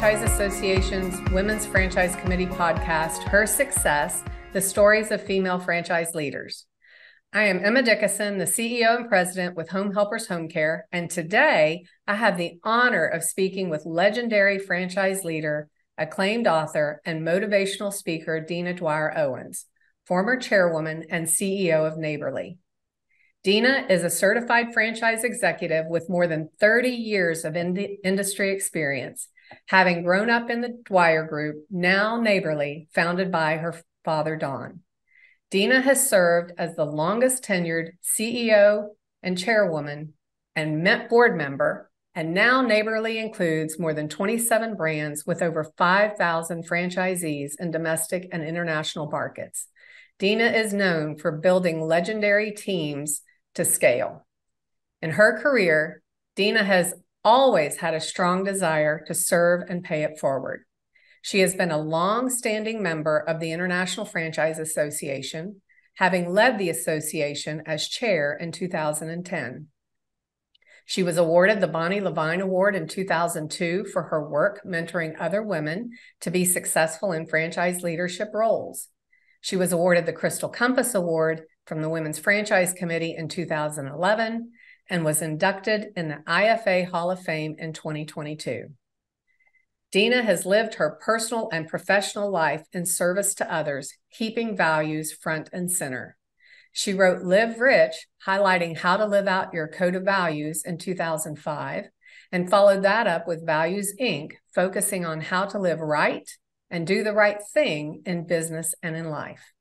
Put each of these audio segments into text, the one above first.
Franchise Association's Women's Franchise Committee podcast, Her Success The Stories of Female Franchise Leaders. I am Emma Dickinson, the CEO and president with Home Helpers Home Care, and today I have the honor of speaking with legendary franchise leader, acclaimed author, and motivational speaker Dina Dwyer Owens, former chairwoman and CEO of Neighborly. Dina is a certified franchise executive with more than 30 years of ind- industry experience, having grown up in the Dwyer Group, now Neighborly, founded by her father, Don. Dina has served as the longest tenured CEO and chairwoman and Met board member, and now Neighborly includes more than 27 brands with over 5,000 franchisees in domestic and international markets. Dina is known for building legendary teams to scale. In her career, Dina has always had a strong desire to serve and pay it forward. She has been a long-standing member of the International Franchise Association, having led the association as chair in 2010. She was awarded the Bonny LeVine Award in 2002 for her work mentoring other women to be successful in franchise leadership roles. She was awarded the Crystal Compass Award from the Women's Franchise Committee in 2011 and was inducted in the IFA Hall of Fame in 2022. Dina has lived her personal and professional life in service to others, keeping values front and center. She wrote Live Rich, highlighting how to live out your code of values in 2005, and followed that up with Values Inc., focusing on how to live right and do the right thing in business and in life.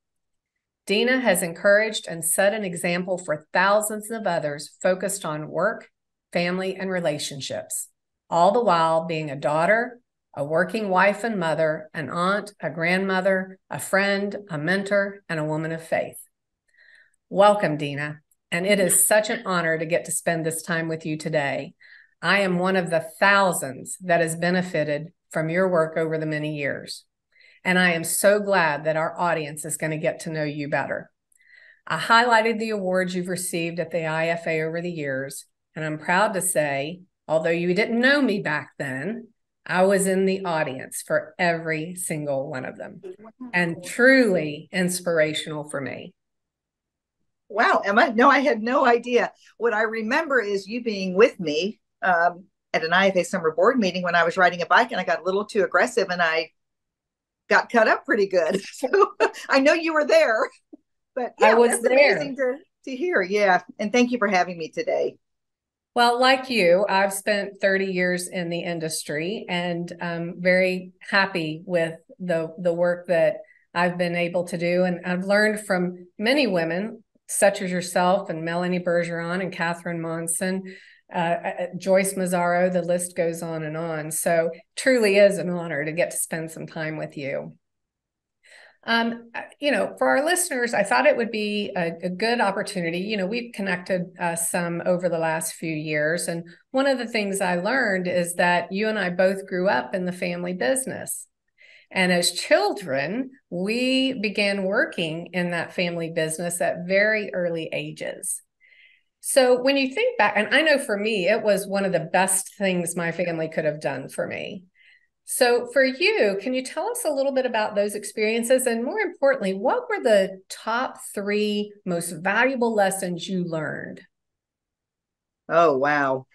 Dina has encouraged and set an example for thousands of others focused on work, family, and relationships, all the while being a daughter, a working wife and mother, an aunt, a grandmother, a friend, a mentor, and a woman of faith. Welcome, Dina. And it is such an honor to get to spend this time with you today. I am one of the thousands that has benefited from your work over the many years. And I am so glad that our audience is going to get to know you better. I highlighted the awards you've received at the IFA over the years, and I'm proud to say, although you didn't know me back then, I was in the audience for every single one of them and truly inspirational for me. Wow, Emma. No, I had no idea. What I remember is you being with me um, at an IFA summer board meeting when I was riding a bike and I got a little too aggressive and I got cut up pretty good. So I know you were there, but yeah, I was there. Amazing to, to hear. Yeah. And thank you for having me today. Well, like you, I've spent 30 years in the industry and I'm very happy with the, the work that I've been able to do. And I've learned from many women, such as yourself and Melanie Bergeron and Catherine Monson, uh, uh, Joyce Mazero, the list goes on and on. So truly is an honor to get to spend some time with you. Um, uh, you know, for our listeners, I thought it would be a, a good opportunity. You know, we've connected uh, some over the last few years. And one of the things I learned is that you and I both grew up in the family business. And as children, we began working in that family business at very early ages. So when you think back, and I know for me, it was one of the best things my family could have done for me. So for you, can you tell us a little bit about those experiences? And more importantly, what were the top three most valuable lessons you learned? Oh, wow.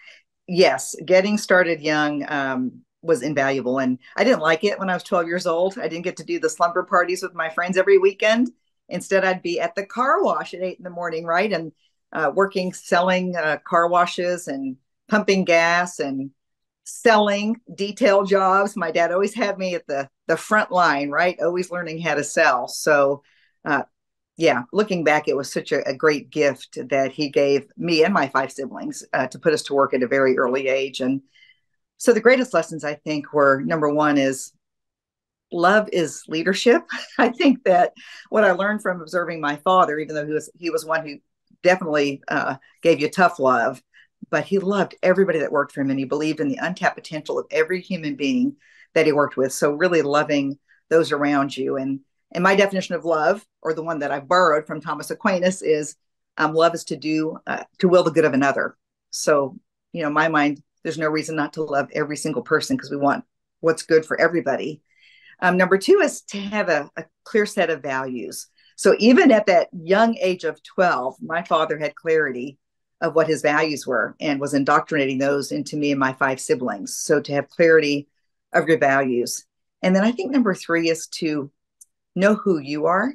Yes, getting started young um, was invaluable. And I didn't like it when I was 12 years old. I didn't get to do the slumber parties with my friends every weekend. Instead, I'd be at the car wash at eight in the morning, right? And uh, working selling uh, car washes and pumping gas and selling detail jobs. My dad always had me at the the front line, right? Always learning how to sell. So, uh, yeah, looking back, it was such a, a, great gift that he gave me and my five siblings uh, to put us to work at a very early age. And so, the greatest lessons I think were number one is love is leadership. I think that what I learned from observing my father, even though he was he was one who definitely uh, gave you tough love, but he loved everybody that worked for him and he believed in the untapped potential of every human being that he worked with. So really loving those around you. And and my definition of love, or the one that I've borrowed from Thomas Aquinas, is um, love is to do uh, to will the good of another. So you know, my mind, there's no reason not to love every single person because we want what's good for everybody. Um, number two is to have a, a clear set of values. So even at that young age of 12, my father had clarity of what his values were and was indoctrinating those into me and my five siblings. So to have clarity of your values. And then I think number three is to know who you are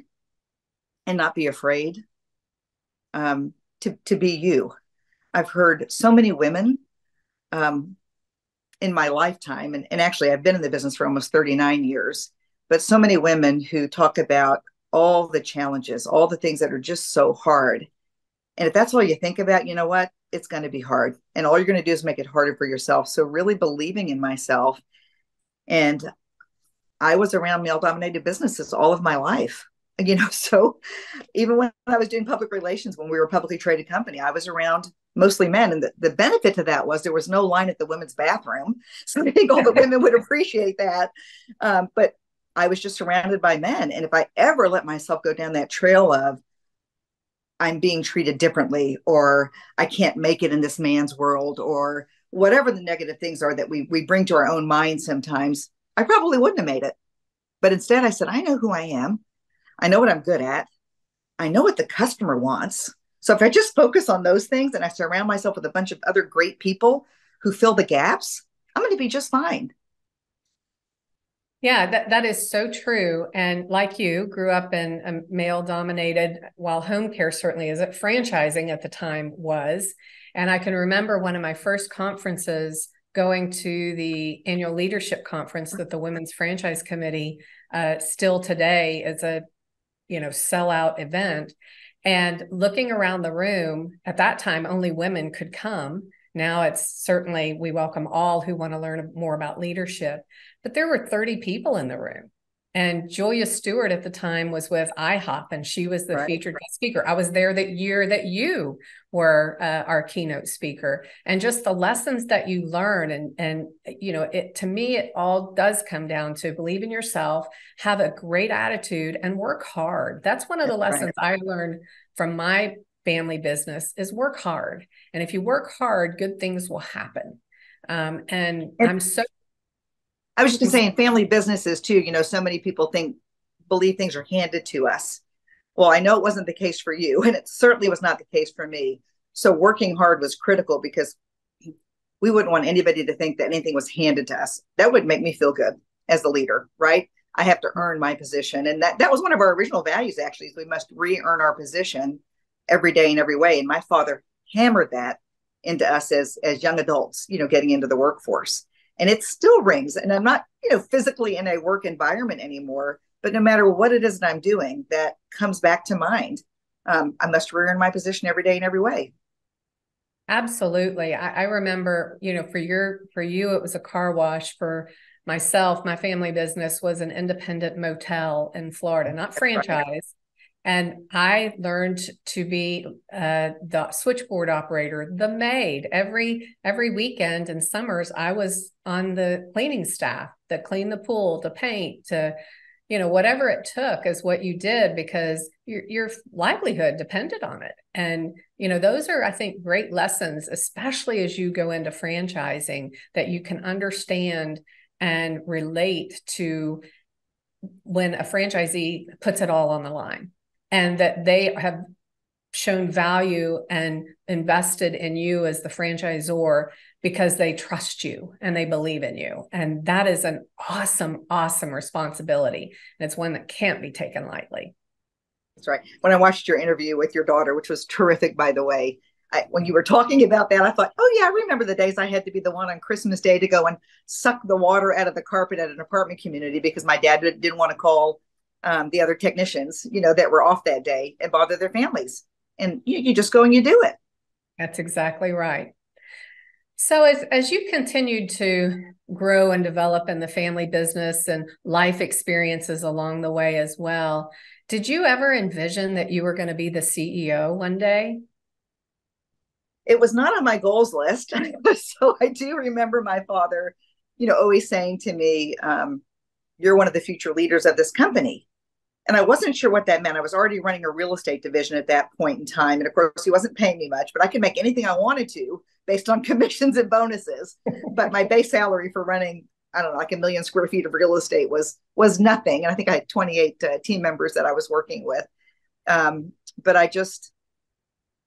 and not be afraid um, to, to be you. I've heard so many women um, in my lifetime, and, and actually, I've been in the business for almost 39 years, but so many women who talk about all the challenges, all the things that are just so hard. And if that's all you think about, you know what? It's going to be hard. And all you're going to do is make it harder for yourself. So, really believing in myself. And I was around male dominated businesses all of my life. You know, so even when I was doing public relations, when we were a publicly traded company, I was around mostly men. And the, the benefit to that was there was no line at the women's bathroom. So I think all the women would appreciate that. Um, but I was just surrounded by men. And if I ever let myself go down that trail of, I'm being treated differently, or I can't make it in this man's world, or whatever the negative things are that we, we bring to our own minds sometimes, I probably wouldn't have made it. But instead, I said, I know who I am. I know what I'm good at. I know what the customer wants. So if I just focus on those things and I surround myself with a bunch of other great people who fill the gaps, I'm going to be just fine. Yeah, that, that is so true. And like you, grew up in a male dominated, while home care certainly isn't, franchising at the time was. And I can remember one of my first conferences going to the annual leadership conference that the Women's Franchise Committee uh, still today is a you know sellout event and looking around the room at that time only women could come now it's certainly we welcome all who want to learn more about leadership but there were 30 people in the room and Julia Stewart at the time was with IHOP, and she was the right. featured speaker. I was there that year that you were uh, our keynote speaker, and just the lessons that you learn, and and you know, it to me, it all does come down to believe in yourself, have a great attitude, and work hard. That's one of the lessons right. I learned from my family business is work hard, and if you work hard, good things will happen. Um, and, and I'm so I was just mm-hmm. saying family businesses too. You know, so many people think believe things are handed to us. Well, I know it wasn't the case for you, and it certainly was not the case for me. So working hard was critical because we wouldn't want anybody to think that anything was handed to us. That would make me feel good as the leader, right? I have to earn my position. And that, that was one of our original values, actually, is we must re-earn our position every day in every way. And my father hammered that into us as as young adults, you know, getting into the workforce and it still rings. And i'm not you know physically in a work environment anymore but no matter what it is that i'm doing that comes back to mind. Um, i must re-earn my position every day in every way. Absolutely. I, I remember you know for your for you it was a car wash. For myself my family business was an independent motel in florida not franchise and I learned to be uh, the switchboard operator, the maid. Every every weekend and summers, I was on the cleaning staff to clean the pool, to paint, to you know whatever it took is what you did because your your livelihood depended on it. And you know those are I think great lessons, especially as you go into franchising, that you can understand and relate to when a franchisee puts it all on the line and that they have shown value and invested in you as the franchisor because they trust you and they believe in you. And that is an awesome, awesome responsibility. And it's one that can't be taken lightly. That's right. When I watched your interview with your daughter, which was terrific, by the way, I, when you were talking about that, I thought, oh, yeah, I remember the days I had to be the one on Christmas Day to go and suck the water out of the carpet at an apartment community because my dad didn't want to call um, the other technicians, you know, that were off that day and bother their families. And you, you just go and you do it. That's exactly right. So as as you continued to grow and develop in the family business and life experiences along the way as well, did you ever envision that you were going to be the CEO one day? It was not on my goals list. so I do remember my father, you know, always saying to me, um, you're one of the future leaders of this company. And I wasn't sure what that meant. I was already running a real estate division at that point in time. And of course, he wasn't paying me much, but I could make anything I wanted to based on commissions and bonuses. but my base salary for running I don't know, like a million square feet of real estate was was nothing. And I think I had 28 uh, team members that I was working with. Um, but I just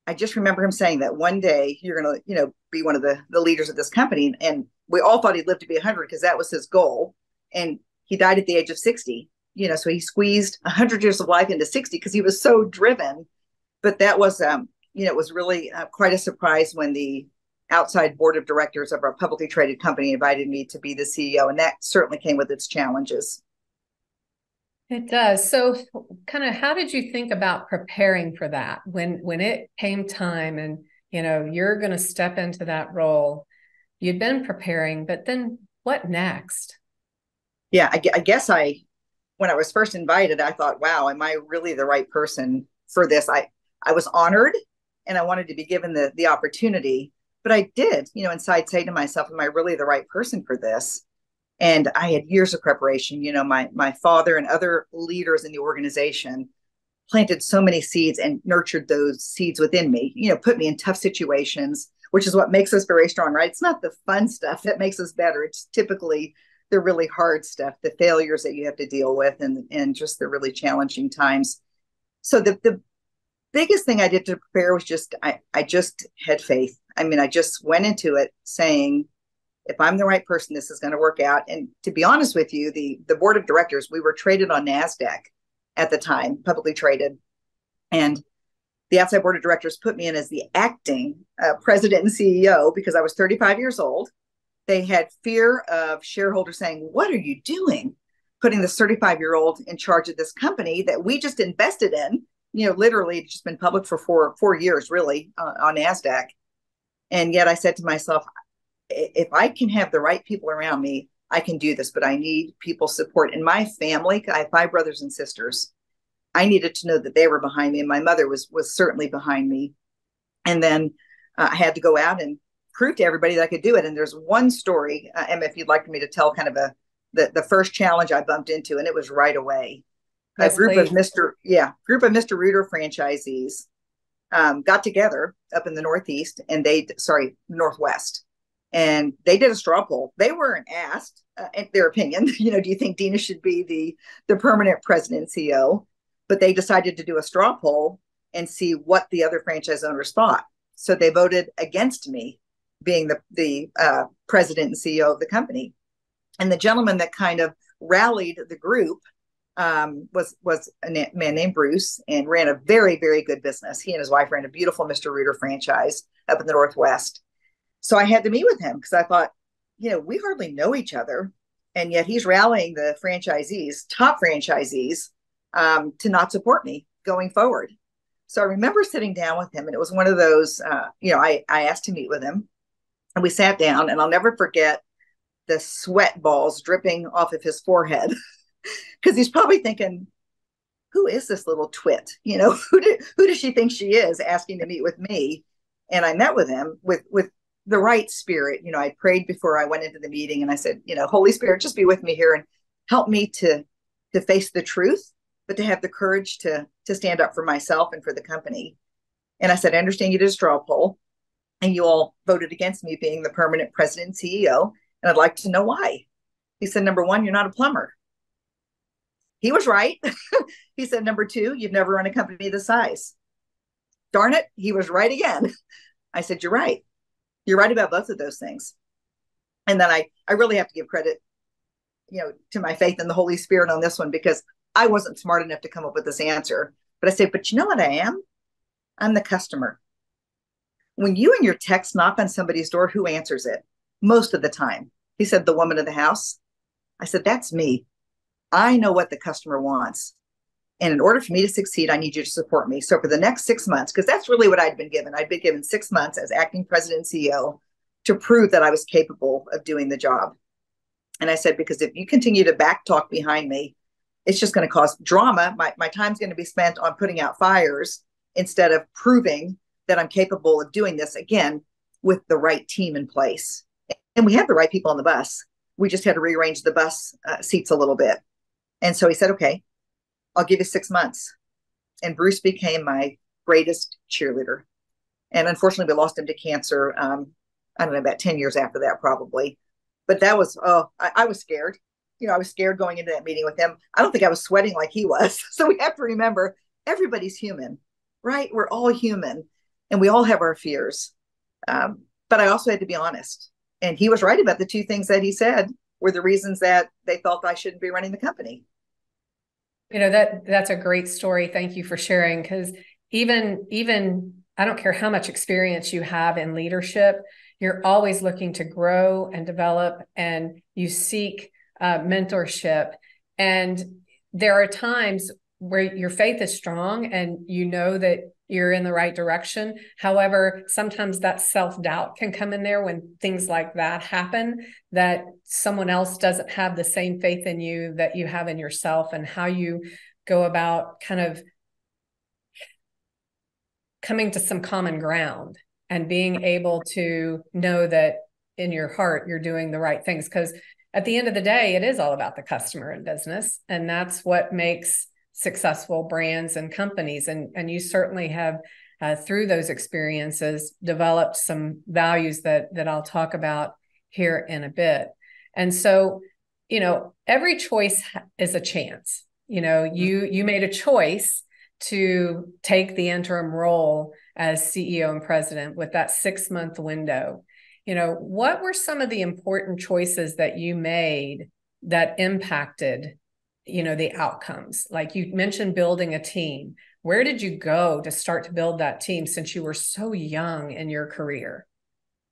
I just remember him saying that one day you're going to, you know, be one of the the leaders of this company. And we all thought he'd live to be 100 because that was his goal. And he died at the age of 60. You know, so he squeezed 100 years of life into 60 because he was so driven. But that was, um, you know, it was really uh, quite a surprise when the outside board of directors of our publicly traded company invited me to be the CEO, and that certainly came with its challenges. It does. So, kind of, how did you think about preparing for that when when it came time, and you know you're going to step into that role? You'd been preparing, but then what next? Yeah, I, I guess I, when I was first invited, I thought, "Wow, am I really the right person for this?" I I was honored, and I wanted to be given the the opportunity but I did, you know, inside say to myself, am I really the right person for this? And I had years of preparation. You know, my my father and other leaders in the organization planted so many seeds and nurtured those seeds within me, you know, put me in tough situations, which is what makes us very strong, right? It's not the fun stuff that makes us better. It's typically the really hard stuff, the failures that you have to deal with and and just the really challenging times. So the the biggest thing I did to prepare was just I, I just had faith. I mean, I just went into it saying, if I'm the right person, this is going to work out. And to be honest with you, the the board of directors, we were traded on NASDAQ at the time, publicly traded. And the outside board of directors put me in as the acting uh, president and CEO because I was 35 years old. They had fear of shareholders saying, What are you doing? Putting this 35 year old in charge of this company that we just invested in you know, literally it's just been public for four four years, really, uh, on Nasdaq. And yet, I said to myself, if I can have the right people around me, I can do this. But I need people's support. And my family, I have five brothers and sisters. I needed to know that they were behind me, and my mother was was certainly behind me. And then uh, I had to go out and prove to everybody that I could do it. And there's one story, uh, Emma, if you'd like me to tell, kind of a the the first challenge I bumped into, and it was right away a group of Mr. Yeah, group of Mr. Rooter franchisees um, got together up in the Northeast and they, sorry, Northwest, and they did a straw poll. They weren't asked uh, their opinion. You know, do you think Dina should be the the permanent president CEO? But they decided to do a straw poll and see what the other franchise owners thought. So they voted against me being the the uh, president and CEO of the company. And the gentleman that kind of rallied the group um, was was a man named Bruce and ran a very very good business. He and his wife ran a beautiful Mr. Rooter franchise up in the Northwest. So I had to meet with him because I thought, you know, we hardly know each other, and yet he's rallying the franchisees, top franchisees, um, to not support me going forward. So I remember sitting down with him, and it was one of those, uh, you know, I I asked to meet with him, and we sat down, and I'll never forget the sweat balls dripping off of his forehead. because he's probably thinking, who is this little twit? You know, who did, who does she think she is asking to meet with me? And I met with him with with the right spirit. You know, I prayed before I went into the meeting, and I said, you know, Holy Spirit, just be with me here and help me to to face the truth, but to have the courage to to stand up for myself and for the company. And I said, I understand you did a straw poll, and you all voted against me being the permanent president and CEO, and I'd like to know why. He said, number one, you're not a plumber he was right. he said, number two, you've never run a company this size. Darn it, he was right again. I said, you're right. You're right about both of those things. And then I, I really have to give credit, you know, to my faith in the Holy Spirit on this one because I wasn't smart enough to come up with this answer. But I said, but you know what I am? I'm the customer. When you and your text knock on somebody's door, who answers it? Most of the time. He said, the woman of the house. I said, that's me. I know what the customer wants. And in order for me to succeed, I need you to support me. So for the next six months, because that's really what I'd been given, I'd been given six months as acting president and CEO to prove that I was capable of doing the job. And I said, because if you continue to backtalk behind me, it's just going to cause drama. My, my time's going to be spent on putting out fires instead of proving that I'm capable of doing this again with the right team in place. And we had the right people on the bus. We just had to rearrange the bus uh, seats a little bit. And so he said, okay, I'll give you six months. And Bruce became my greatest cheerleader. And unfortunately, we lost him to cancer. Um, I don't know, about 10 years after that, probably. but that was oh I, I was scared you know i was scared going into that meeting with him i don't think i was sweating like he was so we have to remember everybody's human right we're all human and we all have our fears. Um, but i also had to be honest. And he was right about the two things that he said were the reasons that they felt i shouldn't be running the company. You know that that's a great story. Thank you for sharing. Because even even i don't care how much experience you have in leadership you're always looking to grow and develop and you seek uh, mentorship. And there are times where your faith is strong and you know that you're in the right direction. However, sometimes that self doubt can come in there when things like that happen, that someone else doesn't have the same faith in you that you have in yourself, and how you go about kind of coming to some common ground and being able to know that in your heart you're doing the right things. Because at the end of the day, it is all about the customer and business. And that's what makes successful brands and companies. And and you certainly have uh, through those experiences developed some values that that I'll talk about here in a bit. And so you know every choice is a chance. You know mm-hmm. you you made a choice to take the interim role as CEO and president with that 6 month window. You know what were some of the important choices that you made that impacted you know the outcomes. Like you mentioned building a team. Where did you go to start to build that team since you were so young in your career?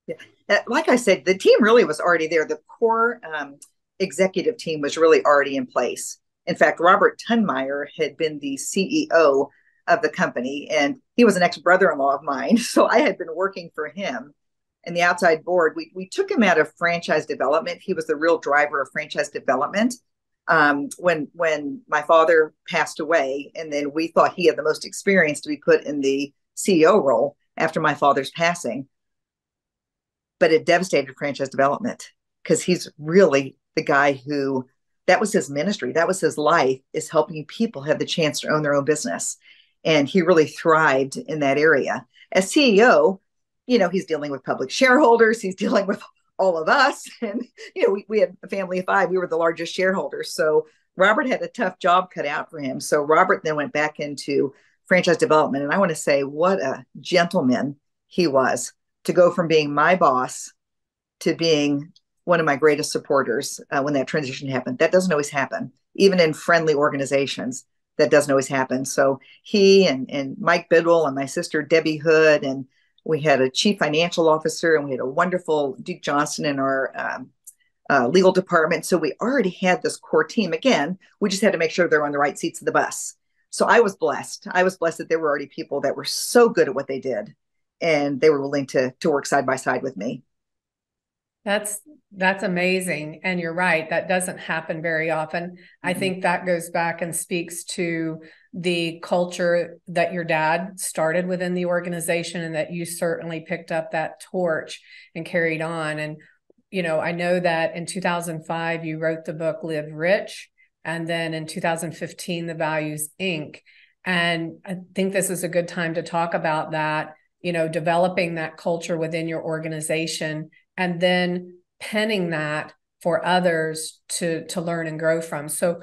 Yeah. Uh, like i said the team really was already there. The core um, executive team was really already in place. In fact robert tunmire had been the ceo of the company and he was an ex-brother-in-law of mine so i had been working for him and the outside board. We, we took him out of franchise development. He was the real driver of franchise development um, when when my father passed away, and then we thought he had the most experience to be put in the CEO role after my father's passing. But it devastated franchise development because he's really the guy who that was his ministry, that was his life, is helping people have the chance to own their own business. And he really thrived in that area. As CEO, you know, he's dealing with public shareholders, he's dealing with all of us. And, you know, we, we had a family of five, we were the largest shareholders. So Robert had a tough job cut out for him. So Robert then went back into franchise development. And I want to say, what a gentleman he was to go from being my boss to being one of my greatest supporters uh, when that transition happened. That doesn't always happen, even in friendly organizations. That doesn't always happen. So he and, and Mike Bidwell and my sister Debbie Hood and we had a chief financial officer and we had a wonderful Duke Johnson in our um, uh, legal department. So we already had this core team. Again, we just had to make sure they're on the right seats of the bus. So I was blessed. I was blessed that there were already people that were so good at what they did and they were willing to to work side by side with me. That's that's amazing and you're right that doesn't happen very often. Mm-hmm. I think that goes back and speaks to the culture that your dad started within the organization and that you certainly picked up that torch and carried on and you know i know that in 2005 you wrote the book live rich and then in 2015 the values inc and i think this is a good time to talk about that you know developing that culture within your organization and then penning that for others to to learn and grow from so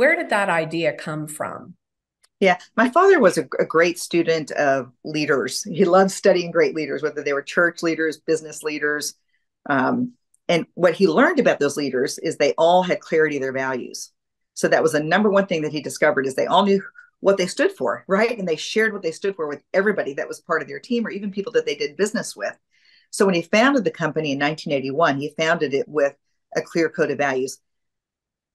where did that idea come from? Yeah, my father was a, a, great student of leaders. He loved studying great leaders, whether they were church leaders, business leaders. Um, and what he learned about those leaders is they all had clarity of their values. So that was the number one thing that he discovered is they all knew what they stood for, right? And they shared what they stood for with everybody that was part of their team or even people that they did business with. So when he founded the company in 1981, he founded it with a clear code of values.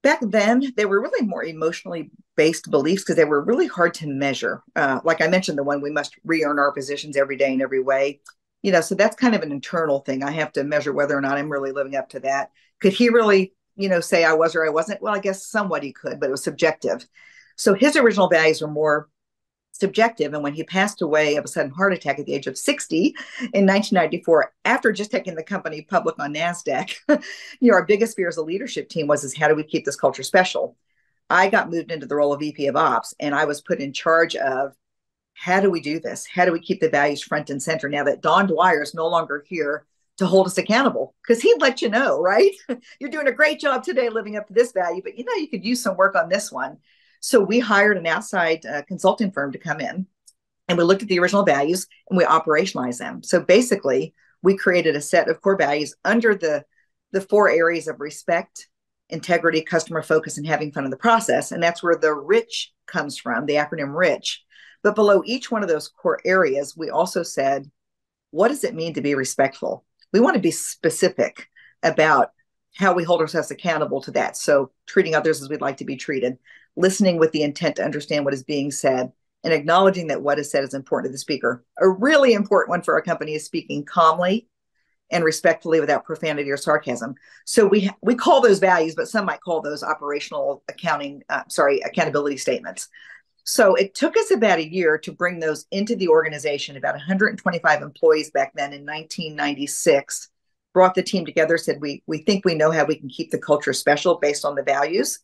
Back then they were really more emotionally based beliefs because they were really hard to measure. Uh, like i mentioned the one we must re-earn our positions every day in every way. You know so that's kind of an internal thing. I have to measure whether or not i'm really living up to that. Could he really you know say i was or i wasn't? Well i guess somewhat he could but it was subjective. So his original values were more subjective. And when he passed away of a sudden heart attack at the age of 60 in 1994, after just taking the company public on NASDAQ, you know, our biggest fear as a leadership team was is how do we keep this culture special? I got moved into the role of VP of Ops and I was put in charge of how do we do this? How do we keep the values front and center now that Don Dwyer is no longer here to hold us accountable because he'd let you know, right? You're doing a great job today living up to this value, but you know, you could use some work on this one. So we hired an outside uh, consulting firm to come in and we looked at the original values and we operationalized them. So basically, we created a set of core values under the the four areas of respect, integrity, customer focus, and having fun in the process. And that's where the RICH comes from, the acronym RICH. But below each one of those core areas, we also said, what does it mean to be respectful? We want to be specific about how we hold ourselves accountable to that. So, treating others as we'd like to be treated, listening with the intent to understand what is being said, and acknowledging that what is said is important to the speaker. A really important one for our company is speaking calmly and respectfully without profanity or sarcasm. So we we call those values, but some might call those operational accounting, uh, sorry, accountability statements. So it took us about a year to bring those into the organization. About 125 employees back then in 1996 brought the team together. Said we we think we know how we can keep the culture special based on the values.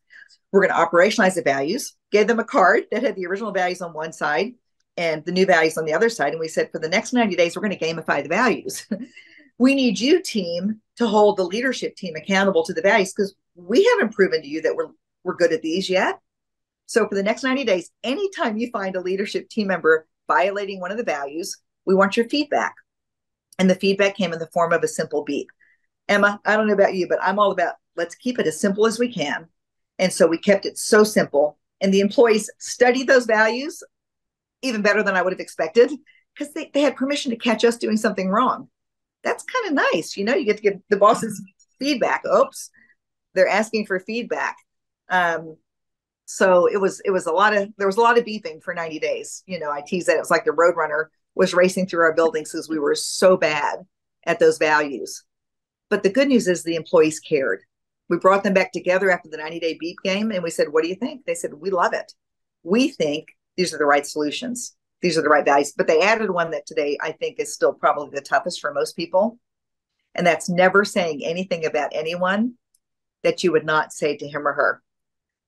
We're going to operationalize the values, gave them a card that had the original values on one side and the new values on the other side. And we said, for the next 90 days, we're going to gamify the values. we need you, team, to hold the leadership team accountable to the values because we haven't proven to you that we're, we're good at these yet. So for the next 90 days, anytime you find a leadership team member violating one of the values, we want your feedback. And the feedback came in the form of a simple beep. Emma, I don't know about you, but I'm all about let's keep it as simple as we can and so we kept it so simple. And the employees studied those values even better than I would have expected because they, they had permission to catch us doing something wrong. That's kind of nice. You know, you get to give the bosses feedback. Oops, they're asking for feedback. Um, so it was it was a lot of there was a lot of beeping for 90 days. You know, I tease that it was like the roadrunner was racing through our buildings because we were so bad at those values. But the good news is the employees cared we brought them back together after the 90 day beep game and we said, What do you think? They said, We love it. We think these are the right solutions. These are the right values. But they added one that today I think is still probably the toughest for most people. And that's never saying anything about anyone that you would not say to him or her.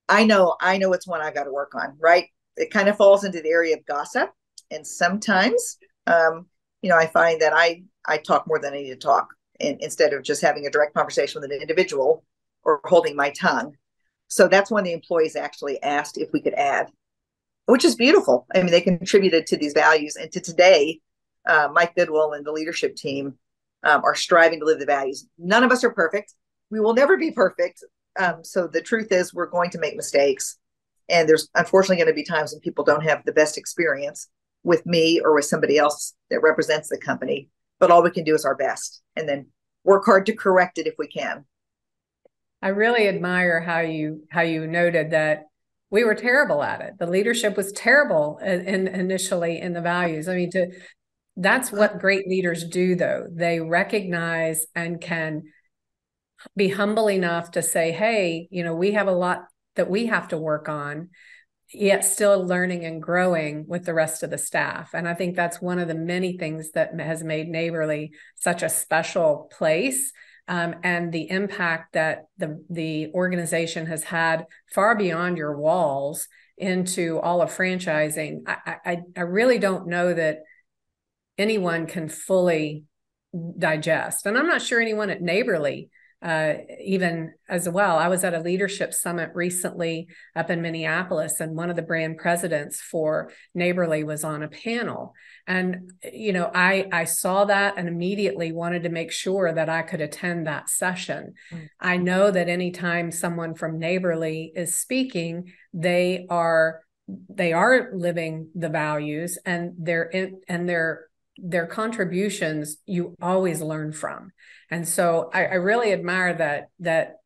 I know, I know it's one I got to work on, right? It kind of falls into the area of gossip. And sometimes, um, you know, I find that I I talk more than I need to talk. And instead of just having a direct conversation with an individual, or holding my tongue. So that's when the employees actually asked if we could add, which is beautiful. I mean, they contributed to these values. And to today, uh, Mike Bidwell and the leadership team um, are striving to live the values. None of us are perfect. We will never be perfect. Um, so the truth is, we're going to make mistakes. And there's unfortunately going to be times when people don't have the best experience with me or with somebody else that represents the company. But all we can do is our best and then work hard to correct it if we can. I really admire how you how you noted that we were terrible at it. The leadership was terrible in, in initially in the values. I mean, to that's what great leaders do though. They recognize and can be humble enough to say, "Hey, you know, we have a lot that we have to work on." yet still learning and growing with the rest of the staff. And I think that's one of the many things that has made Neighborly such a special place um, and the impact that the the organization has had far beyond your walls into all of franchising. I, I, I really don't know that anyone can fully digest, and I'm not sure anyone at Neighborly uh, even as well. I was at a leadership summit recently up in Minneapolis, and one of the brand presidents for Neighborly was on a panel. And you know, I I saw that and immediately wanted to make sure that I could attend that session. Mm-hmm. I know that anytime someone from Neighborly is speaking, they are they are living the values and they're in, and they're their contributions you always learn from. And so I, I really admire that that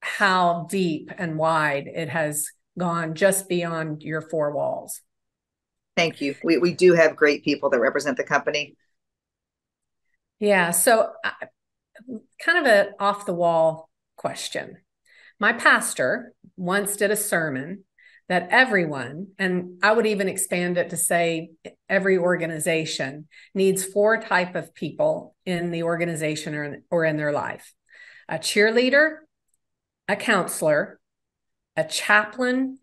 how deep and wide it has gone just beyond your four walls. Thank you. We, we do have great people that represent the company. Yeah so kind of a off the wall question. My pastor once did a sermon that everyone, and I would even expand it to say every organization needs four type of people in the organization or in, or in their life. A cheerleader, a counselor, a chaplain,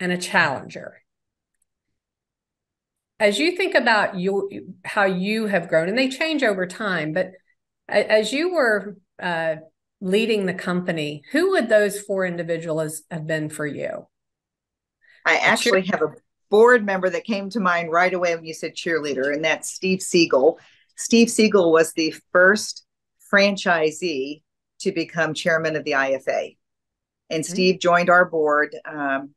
and a challenger. As you think about you how you have grown, and they change over time, but As you were uh, leading the company, who would those four individuals have been for you? I actually have a board member that came to mind right away when you said cheerleader, and that's Steve Siegel. Steve Siegel was the first franchisee to become chairman of the IFA. And mm-hmm. Steve joined our board. Um,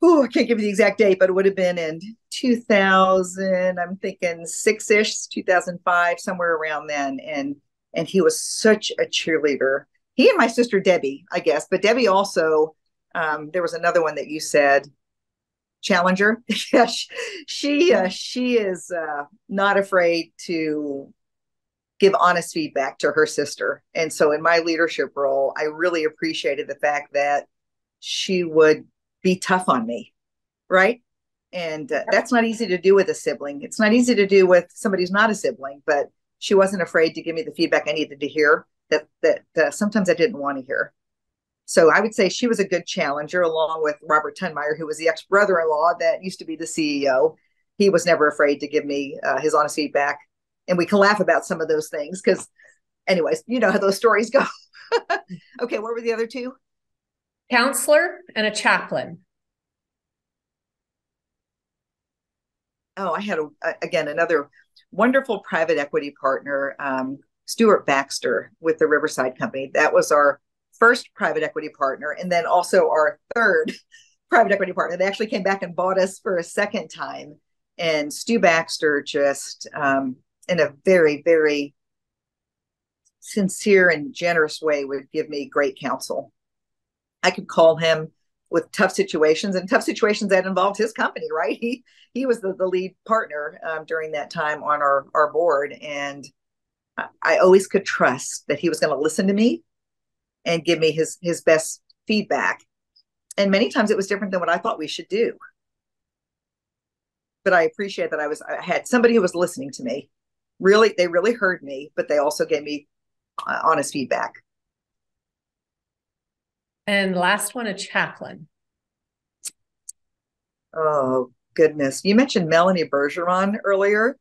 oh, I can't give you the exact date, but it would have been in 2000. I'm thinking six ish, 2005, somewhere around then. And and he was such a cheerleader. He and my sister Debbie, I guess, but Debbie also. Um, there was another one that you said challenger. yeah, she she, uh, she is uh, not afraid to give honest feedback to her sister. And so in my leadership role, I really appreciated the fact that she would be tough on me, right? And uh, that's not easy to do with a sibling. It's not easy to do with somebody who's not a sibling, but she wasn't afraid to give me the feedback I needed to hear that that uh, sometimes I didn't want to hear. So I would say she was a good challenger, along with Robert Tunmire, who was the ex brother in law that used to be the CEO. He was never afraid to give me uh, his honest feedback. And we can laugh about some of those things because, anyways, you know how those stories go. okay, what were the other two? Counselor and a chaplain. Oh, I had a, again another wonderful private equity partner, um, Stuart Baxter with the Riverside Company. That was our first private equity partner and then also our third private equity partner. They actually came back and bought us for a second time. And Stu Baxter just, um, in a very, very sincere and generous way, would give me great counsel. I could call him with tough situations and tough situations that involved his company, right? He he was the, the lead partner um, during that time on our, our board. And I, I always could trust that he was going to listen to me and give me his his best feedback. And many times it was different than what i thought we should do. But i appreciate that i was i had somebody who was listening to me. Really they really heard me but they also gave me uh, honest feedback. And last one a chaplain. Oh goodness. You mentioned melanie bergeron earlier.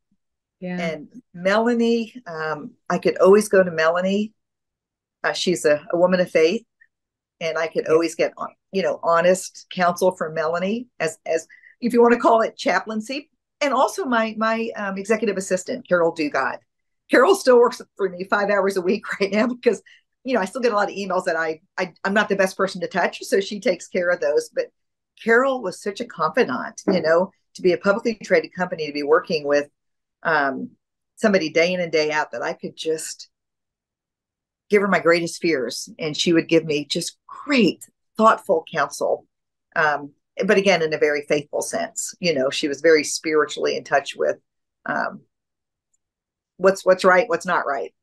Yeah. and melanie um, i could always go to melanie uh, she's a, a, woman of faith, and I could always get you know honest counsel from Melanie as as if you want to call it chaplaincy, and also my my um, executive assistant Carol Dugard. Carol still works for me five hours a week right now because you know I still get a lot of emails that I, I I'm not the best person to touch, so she takes care of those. But Carol was such a confidant, you know, to be a publicly traded company to be working with um, somebody day in and day out that I could just give her my greatest fears and she would give me just great thoughtful counsel um, but again in a very faithful sense. You know she was very spiritually in touch with um, what's what's right what's not right.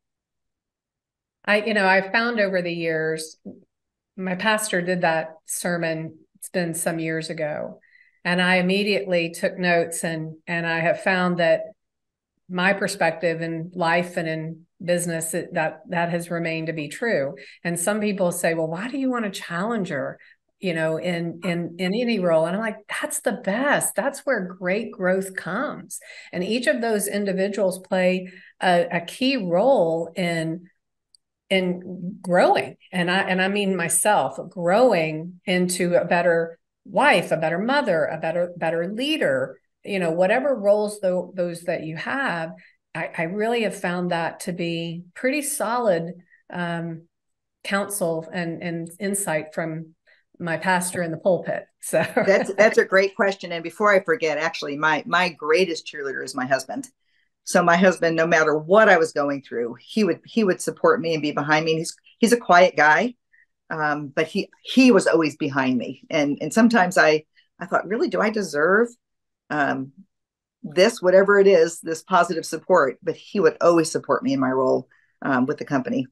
I you know i found over the years my pastor did that sermon it's been some years ago and i immediately took notes and and i have found that my perspective in life and in business that that has remained to be true. And some people say well why do you want a challenger you know in in in any role? And i'm like that's the best. That's where great growth comes. And each of those individuals play a, a key role in in growing. And i and i mean myself growing into a better wife a better mother a better better leader you know whatever roles though those that you have I, I really have found that to be pretty solid um, counsel and, and insight from my pastor in the pulpit. So that's that's a great question. And before I forget, actually, my my greatest cheerleader is my husband. So my husband, no matter what I was going through, he would he would support me and be behind me. And he's he's a quiet guy, um, but he he was always behind me. And and sometimes I I thought, really, do I deserve um, this, whatever it is, this positive support, but he would always support me in my role um, with the company.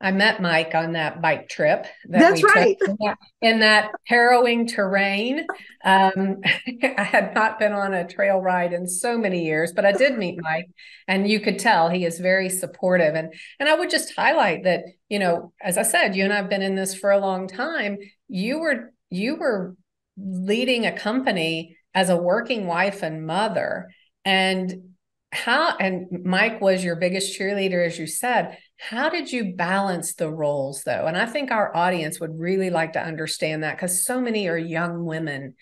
I met Mike on that bike trip. That That's right. In that, in that, harrowing terrain. Um, I had not been on a trail ride in so many years, but I did meet Mike, and you could tell he is very supportive. And and I would just highlight that you know, as I said, you and I've been in this for a long time. You were you were leading a company as a working wife and mother and how and Mike was your biggest cheerleader as you said how did you balance the roles though? And I think our audience would really like to understand that cuz so many are young women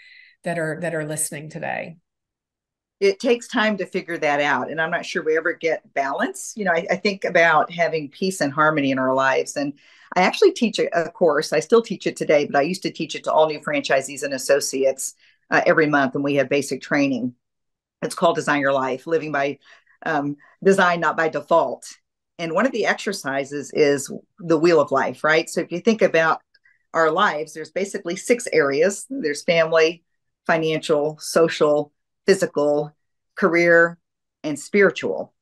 that are that are listening today. It takes time to figure that out and i'm not sure we ever get balance. You know i, I think about having peace and harmony in our lives and i actually teach a, a, course. I still teach it today but i used to teach it to all new franchisees and associates uh, every month and we have basic training it's called design your life living by um, design not by default and one of the exercises is the wheel of life right so if you think about our lives there's basically six areas there's family financial social physical, career, and spiritual.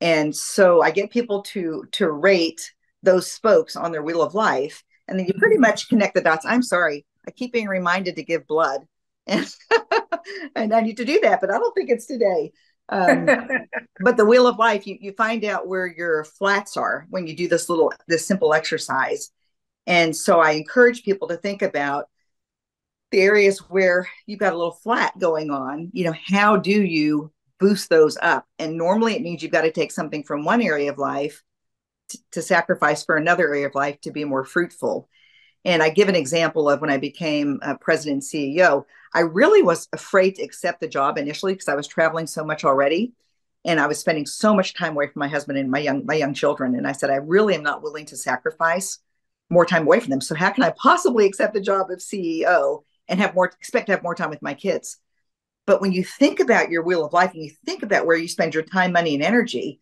And so I get people to to rate those spokes on their wheel of life, and then you pretty mm-hmm. much connect the dots. I'm sorry, I keep being reminded to give blood, and and I need to do that, but I don't think it's today. Um, but the wheel of life, you you find out where your flats are when you do this little this simple exercise. And so I encourage people to think about the areas where you've got a little flat going on, you know, how do you boost those up? And normally it means you've got to take something from one area of life to sacrifice for another area of life to be more fruitful. And I give an example of when I became a president CEO, I really was afraid to accept the job initially because I was traveling so much already and I was spending so much time away from my husband and my young my young children and I said I really am not willing to sacrifice more time away from them. So how can I possibly accept the job of CEO and have more expect to have more time with my kids. But when you think about your wheel of life and you think about where you spend your time, money, and energy,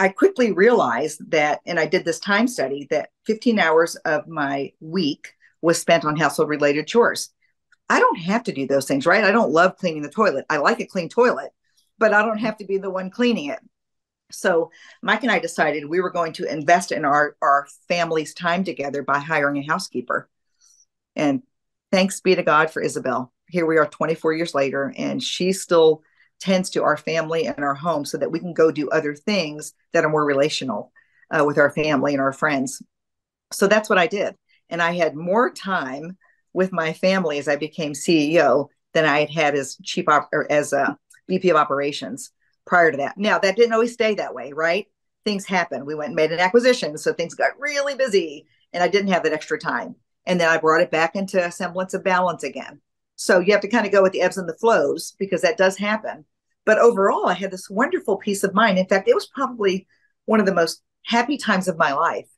I quickly realized that, and I did this time study, that 15 hours of my week was spent on household related chores. I don't have to do those things, right? I don't love cleaning the toilet. I like a clean toilet, but I don't have to be the one cleaning it. So Mike and I decided we were going to invest in our, our family's time together by hiring a housekeeper. And thanks be to God for Isabel. Here we are 24 years later, and she's still tends to our family and our home so that we can go do other things that are more relational uh, with our family and our friends. So that's what I did. And I had more time with my family as I became CEO than I had had as chief op- or as a VP of operations prior to that. Now, that didn't always stay that way, right? Things happened. We went and made an acquisition. So things got really busy and I didn't have that extra time and then I brought it back into a semblance of balance again. So you have to kind of go with the ebbs and the flows because that does happen. But overall, I had this wonderful peace of mind. In fact, it was probably one of the most happy times of my life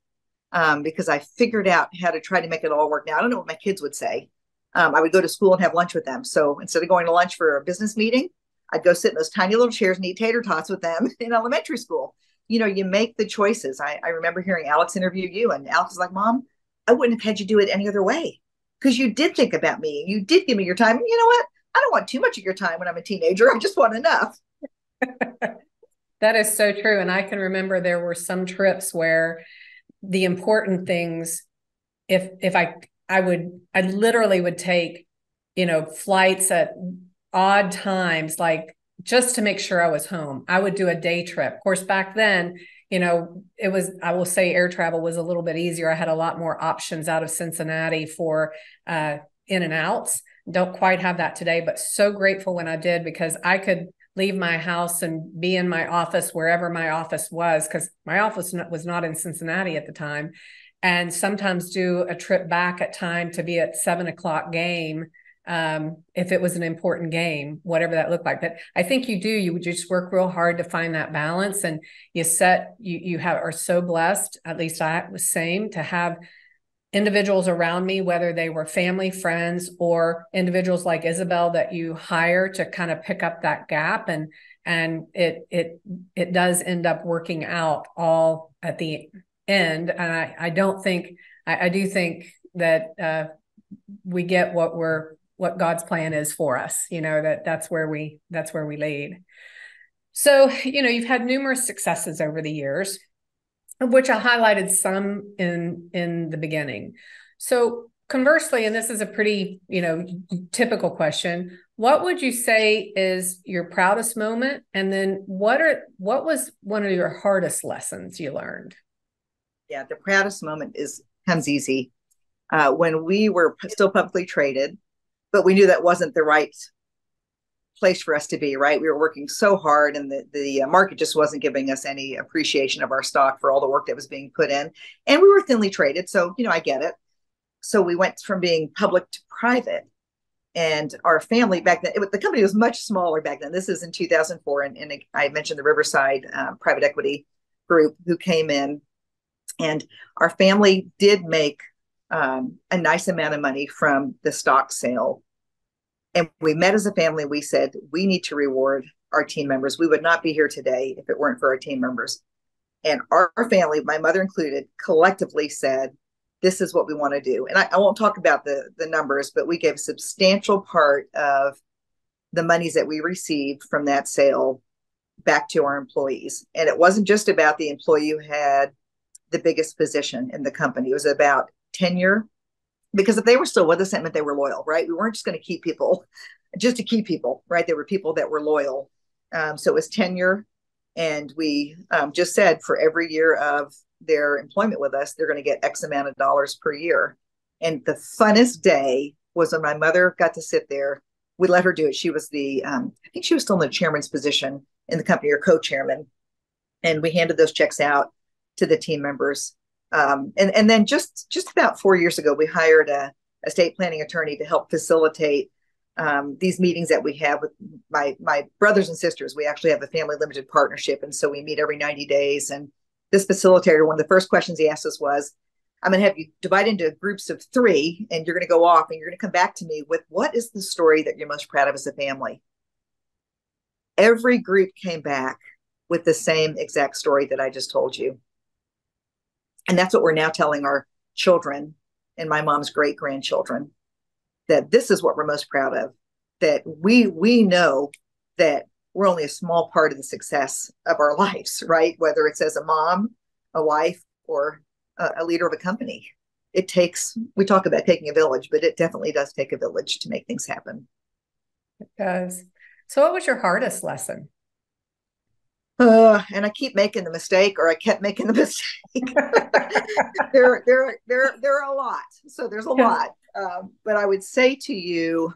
um, because I figured out how to try to make it all work. Now, I don't know what my kids would say. Um, I would go to school and have lunch with them. So instead of going to lunch for a business meeting, I'd go sit in those tiny little chairs and eat tater tots with them in elementary school. You know, you make the choices. I, I remember hearing Alex interview you, and Alex was like, Mom, I wouldn't have had you do it any other way because you did think about me. and You did give me your time. And you know what? I don't want too much of your time when I'm a teenager. I just want enough. that is so true. And I can remember there were some trips where the important things, if if I I would I literally would take, you know, flights at odd times, like just to make sure I was home. I would do a day trip. Of course, back then you know, it was, I will say air travel was a little bit easier. I had a lot more options out of Cincinnati for uh, in and outs. Don't quite have that today, but so grateful when I did because I could leave my house and be in my office wherever my office was because my office was not in Cincinnati at the time. And sometimes do a trip back at time to be at seven o'clock game um, if it was an important game, whatever that looked like. But I think you do. You would just work real hard to find that balance, and you set. You you have are so blessed. At least I was same to have individuals around me, whether they were family, friends, or individuals like Isabel that you hire to kind of pick up that gap, and and it it it does end up working out all at the end. And I I don't think I, I do think that. Uh, we get what we're what God's plan is for us. You know that that's where we that's where we lead. So you know you've had numerous successes over the years, of which I highlighted some in in the beginning. So conversely, and this is a pretty you know typical question, what would you say is your proudest moment, and then what are what was one of your hardest lessons you learned? Yeah, the proudest moment is comes easy. Uh, when we were still publicly traded, but we knew that wasn't the right place for us to be, right? We were working so hard, and the the uh, market just wasn't giving us any appreciation of our stock for all the work that was being put in, and we were thinly traded. So you know, I get it. So we went from being public to private, and our family back then, it, the company was much smaller back then. This is in 2004, and, and I mentioned the Riverside um, private equity group who came in, and our family did make um, a nice amount of money from the stock sale and we met as a family. We said, we need to reward our team members. We would not be here today if it weren't for our team members. And our, our family, my mother included, collectively said, this is what we want to do. And I, I won't talk about the, the numbers, but we gave a substantial part of the monies that we received from that sale back to our employees. And it wasn't just about the employee who had the biggest position in the company, it was about tenure because if they were still with us, that meant they were loyal, right? We weren't just going to keep people just to keep people, right? There were people that were loyal. Um, so it was tenure. And we um, just said for every year of their employment with us, they're going to get X amount of dollars per year. And the funnest day was when my mother got to sit there. We let her do it. She was the, um, I think she was still in the chairman's position in the company or co chairman. And we handed those checks out to the team members um, and and then just just about four years ago, we hired a estate planning attorney to help facilitate um, these meetings that we have with my my brothers and sisters. We actually have a family limited partnership, and so we meet every ninety days. And this facilitator, one of the first questions he asked us was, "I'm going to have you divide into groups of three, and you're going to go off, and you're going to come back to me with what is the story that you're most proud of as a family." Every group came back with the same exact story that I just told you and that's what we're now telling our children and my mom's great grandchildren that this is what we're most proud of that we we know that we're only a small part of the success of our lives right? Whether it's as a mom a wife or a, a leader of a company. It takes we talk about taking a village but it definitely does take a village to make things happen. It does. So what was your hardest lesson uh, and I keep making the mistake, or I kept making the mistake. there, there, there, there are a lot. So there's a lot. Um, but I would say to you,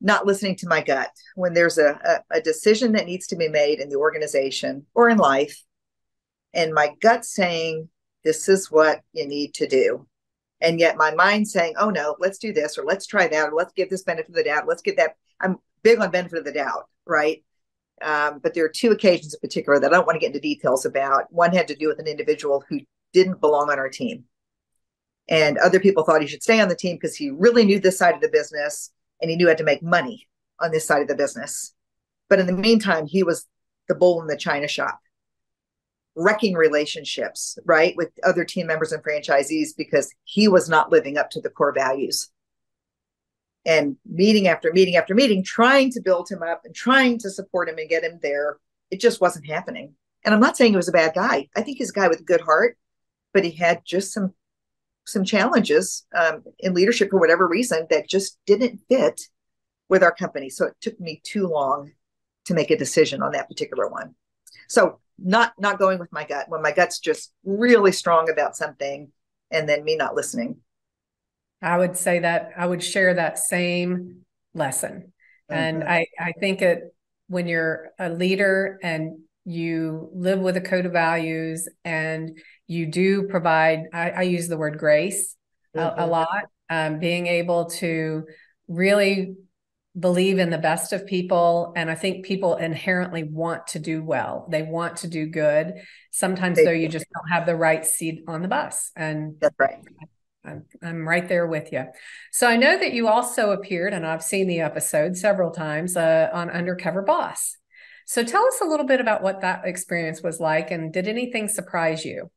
not listening to my gut when there's a, a, a decision that needs to be made in the organization or in life, and my gut saying this is what you need to do, and yet my mind saying, oh no, let's do this, or let's try that, or let's give this benefit of the doubt. Let's get that. I'm big on benefit of the doubt, right? Um, but there are two occasions in particular that I don't want to get into details about. One had to do with an individual who didn't belong on our team. And other people thought he should stay on the team because he really knew this side of the business and he knew how to make money on this side of the business. But in the meantime, he was the bull in the china shop, wrecking relationships, right, with other team members and franchisees because he was not living up to the core values and meeting after meeting after meeting, trying to build him up and trying to support him and get him there. It just wasn't happening. And I'm not saying he was a bad guy. I think he's a guy with a good heart, but he had just some some challenges um, in leadership for whatever reason that just didn't fit with our company. So it took me too long to make a decision on that particular one. So not not going with my gut when my gut's just really strong about something and then me not listening I would say that I would share that same lesson. And I, I think it when you're a leader and you live with a code of values and you do provide, I, I use the word grace mm-hmm. a, a, mm-hmm. lot, um, being able to really believe in the best of people. And I think people inherently want to do well. They want to do good. Sometimes though you just don't have the right seat on the bus. And that's right. I'm, I'm right there with you. So I know that you also appeared, and I've seen the episode several times uh, on Undercover Boss. So tell us a little bit about what that experience was like, and did anything surprise you?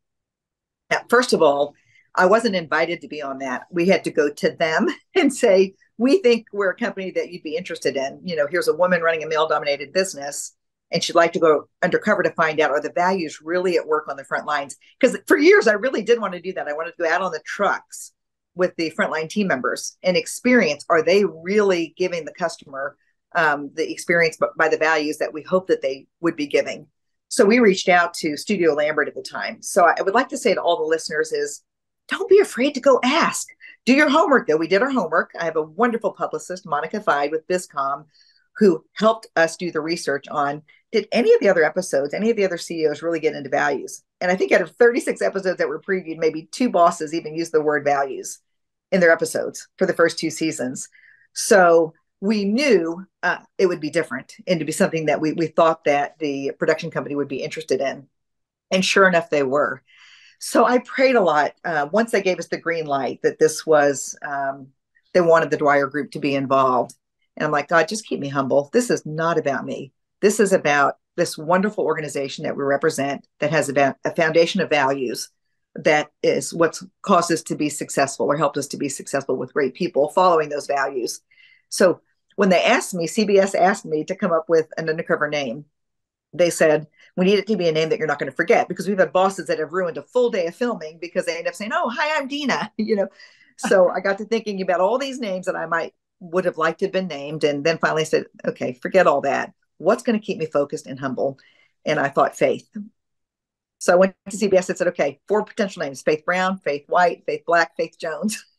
Yeah, first of all, I wasn't invited to be on that. We had to go to them and say, "We think we're a company that you'd be interested in." You know, here's a woman running a male-dominated business and she'd like to go undercover to find out are the values really at work on the front lines? Because for years i really did want to do that. I wanted to go out on the trucks with the frontline team members and experience are they really giving the customer um, the experience by the values that we hope that they would be giving? So we reached out to studio lambert at the time. So i would like to say to all the listeners is don't be afraid to go ask. Do your homework though. We did our homework. I have a wonderful publicist, Monica Fide with Bizcom, who helped us do the research on did any of the other episodes, any of the other CEOs really get into values? And I think out of 36 episodes that were previewed, maybe two bosses even used the word values in their episodes for the first two seasons. So we knew uh, it would be different and to be something that we, we thought that the production company would be interested in. And sure enough, they were. So I prayed a lot uh, once they gave us the green light that this was, um, they wanted the Dwyer group to be involved. And I'm like, God, just keep me humble. This is not about me. This is about this wonderful organization that we represent that has a, a foundation of values that is what's caused us to be successful or helped us to be successful with great people following those values. So when they asked me, CBS asked me to come up with an undercover name. They said, we need it to be a name that you're not going to forget because we've had bosses that have ruined a full day of filming because they end up saying, oh, hi, I'm Dina, you know. So I got to thinking about all these names that I might would have liked to have been named. And then finally said, okay, forget all that. What's going to keep me focused and humble? And I thought faith. So I went to CBS and said, okay, four potential names: Faith Brown, Faith White, Faith Black, Faith Jones.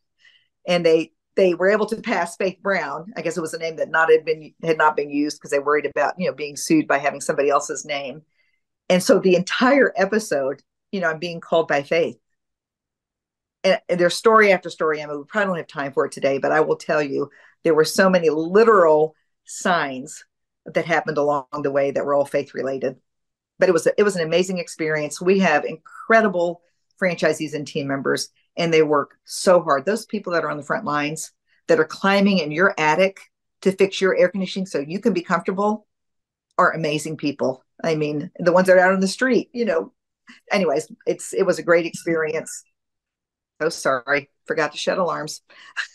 And they they were able to pass Faith Brown. I guess it was a name that not had been had not been used because they worried about you know being sued by having somebody else's name. And so the entire episode, you know, I'm being called by Faith. And, and there's story after story. I mean, we probably don't have time for it today, but I will tell you there were so many literal signs that happened along the way that were all faith related but it was a, it was an amazing experience. We have incredible franchisees and team members, and they work so hard. Those people that are on the front lines that are climbing in your attic to fix your air conditioning so you can be comfortable are amazing people. I mean, the ones that are out on the street, you know. Anyways, it's it was a great experience. Oh, sorry, forgot to shut alarms.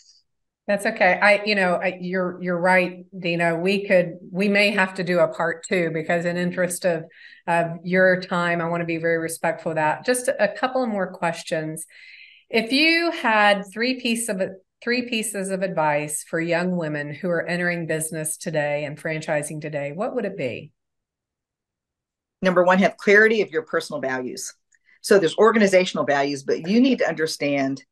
That's okay. I, you know, I, you're you're right, Dina. We could, we may have to do a part two because, in interest of of your time, I want to be very respectful of that. Just a couple more questions. If you had three piece of three pieces of advice for young women who are entering business today and franchising today, what would it be? Number one, have clarity of your personal values. So there's organizational values, but you need to understand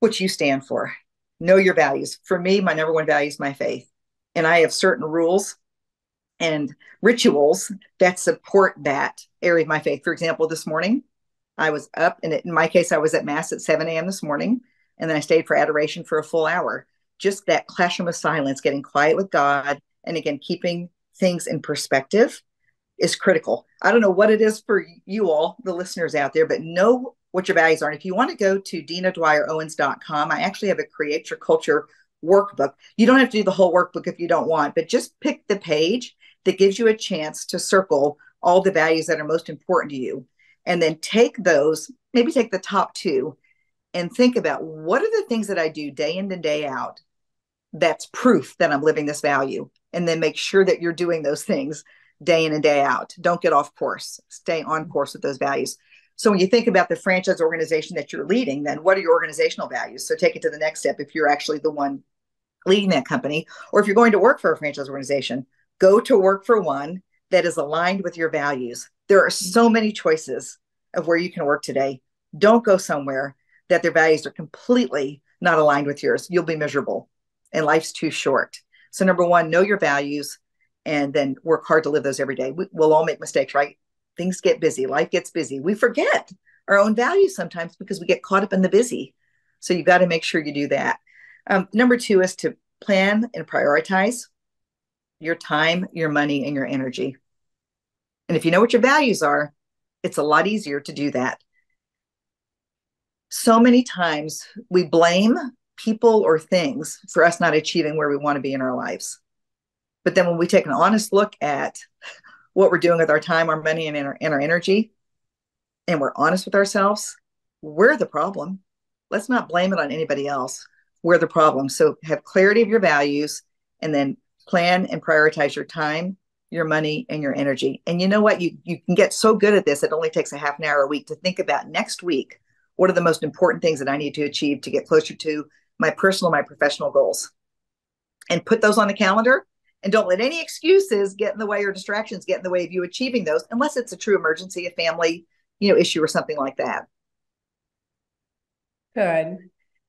what you stand for know your values. For me, my number one value is my faith. And I have certain rules and rituals that support that area of my faith. For example, this morning I was up, and in my case, I was at Mass at 7 a.m. this morning, and then I stayed for adoration for a full hour. Just that classroom of silence, getting quiet with God, and again, keeping things in perspective is critical. I don't know what it is for you all, the listeners out there, but know what your values are. And if you want to go to dinadwyerowens.com, I actually have a create your culture workbook. You don't have to do the whole workbook if you don't want, but just pick the page that gives you a chance to circle all the values that are most important to you. And then take those, maybe take the top two and think about what are the things that I do day in and day out that's proof that I'm living this value. And then make sure that you're doing those things day in and day out. Don't get off course. Stay on course with those values. So when you think about the franchise organization that you're leading, then what are your organizational values? So take it to the next step if you're actually the one leading that company, or if you're going to work for a franchise organization, go to work for one that is aligned with your values. There are so many choices of where you can work today. Don't go somewhere that their values are completely not aligned with yours. You'll be miserable and life's too short. So, number one, know your values and then work hard to live those every day. We, will all make mistakes, right? Things get busy, life gets busy. We forget our own values sometimes because we get caught up in the busy. So you got to make sure you do that. Um, number two is to plan and prioritize your time, your money, and your energy. And if you know what your values are, it's a lot easier to do that. So many times we blame people or things for us not achieving where we want to be in our lives. But then when we take an honest look at what we're doing with our time, our money, and our, and our energy, and we're honest with ourselves, we're the problem. Let's not blame it on anybody else. We're the problem. So have clarity of your values and then plan and prioritize your time, your money, and your energy. And you know what? You you can get so good at this, it only takes a half an hour a week to think about next week. What are the most important things that I need to achieve to get closer to my personal, my professional goals? And put those on the calendar and don't let any excuses get in the way or distractions get in the way of you achieving those unless it's a true emergency a family you know issue or something like that good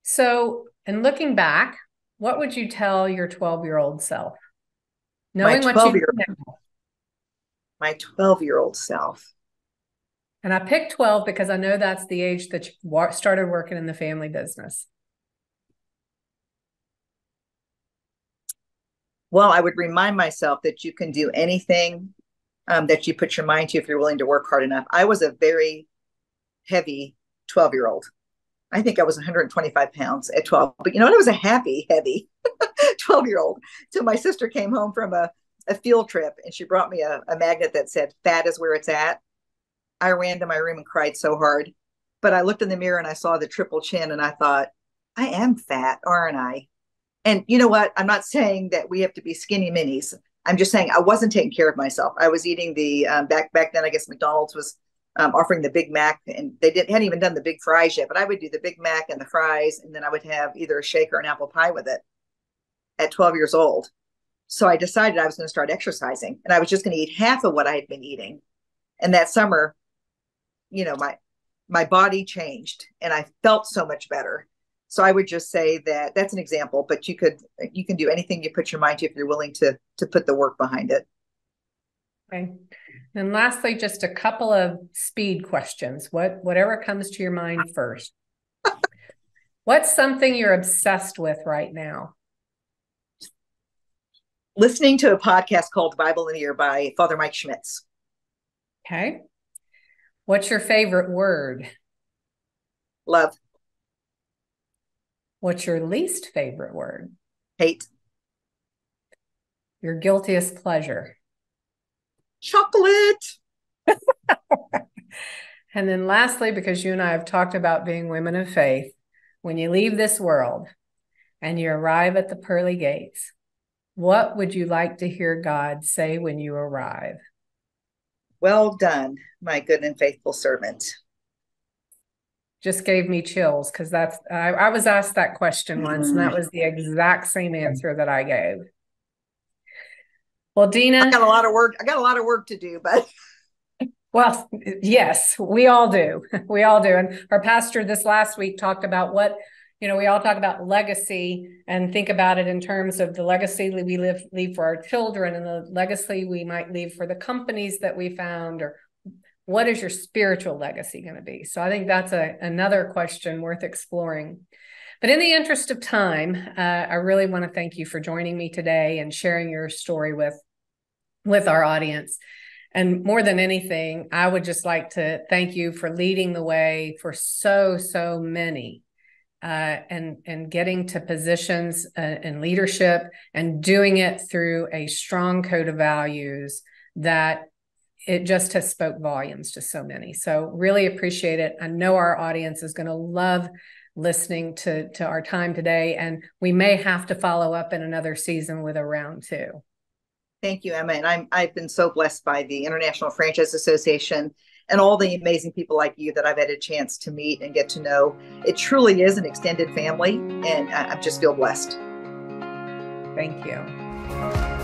So, and looking back, what would you tell your 12 year old self? Knowing what you? my 12 year my 12 year old self. And I picked 12 because I know that's the age that you started working in the family business. Well, I would remind myself that you can do anything um, that you put your mind to if you're willing to work hard enough. I was a very heavy 12 year old. I think I was 125 pounds at 12, but you know, what? I was a happy, heavy 12 year old. So my sister came home from a, a field trip and she brought me a, a magnet that said, Fat is where it's at. I ran to my room and cried so hard. But I looked in the mirror and I saw the triple chin and I thought, I am fat, aren't I? And you know what? I'm not saying that we have to be skinny minis. I'm just saying I wasn't taking care of myself. I was eating the um, back back then. I guess McDonald's was um, offering the Big Mac, and they didn't hadn't even done the big fries yet. But I would do the Big Mac and the fries, and then I would have either a shake or an apple pie with it. At 12 years old, so I decided I was going to start exercising, and I was just going to eat half of what I had been eating. And that summer, you know, my my body changed, and I felt so much better so i would just say that that's an example but you could you can do anything you put your mind to if you're willing to to put the work behind it. Okay. And lastly just a couple of speed questions. What whatever comes to your mind first. What's something you're obsessed with right now? Listening to a podcast called bible in a year by father mike schmitz. Okay. What's your favorite word? Love What's your least favorite word? Hate. Your guiltiest pleasure? Chocolate. and then lastly, because you and I have talked about being women of faith, when you leave this world and you arrive at the pearly gates, what would you like to hear God say when you arrive? Well done, my good and faithful servant just gave me chills because that's I, I, was asked that question once and that mm. was the exact same answer that I gave. Well, Dina, I got a lot of work. I got a lot of work to do, but well, yes, we all do. We all do. And our pastor this last week talked about what you know. We all talk about legacy and think about it in terms of the legacy we live leave for our children and the legacy we might leave for the companies that we found or what is your spiritual legacy going to be? So I think that's a, another question worth exploring. But in the interest of time, uh, I really want to thank you for joining me today and sharing your story with with our audience. And more than anything, I would just like to thank you for leading the way for so so many, uh, and and getting to positions uh, in leadership and doing it through a strong code of values that it just has spoke volumes to so many. So really appreciate it. I know our audience is going to love listening to to our time today, and we may have to follow up in another season with a round two. Thank you, Emma. And I'm I've been so blessed by the International Franchise Association and all the amazing people like you that I've had a chance to meet and get to know. It truly is an extended family, and I, I just feel blessed. Thank you.